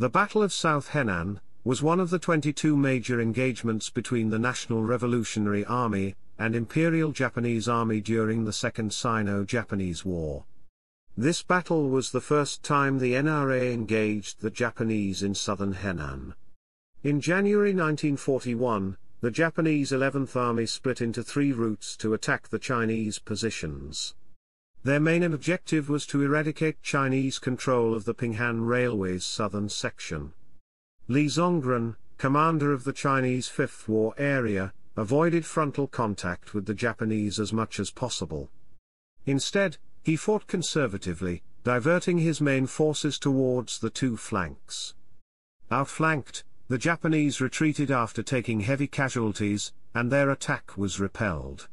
The Battle of South Henan was one of the 22 major engagements between the National Revolutionary Army and Imperial Japanese Army during the Second Sino-Japanese War. This battle was the first time the NRA engaged the Japanese in southern Henan. In January 1941, the Japanese 11th Army split into three routes to attack the Chinese positions. Their main objective was to eradicate Chinese control of the Pinghan Railway's southern section. Li Zongren, commander of the Chinese Fifth War Area, avoided frontal contact with the Japanese as much as possible. Instead, he fought conservatively, diverting his main forces towards the two flanks. Outflanked, the Japanese retreated after taking heavy casualties, and their attack was repelled.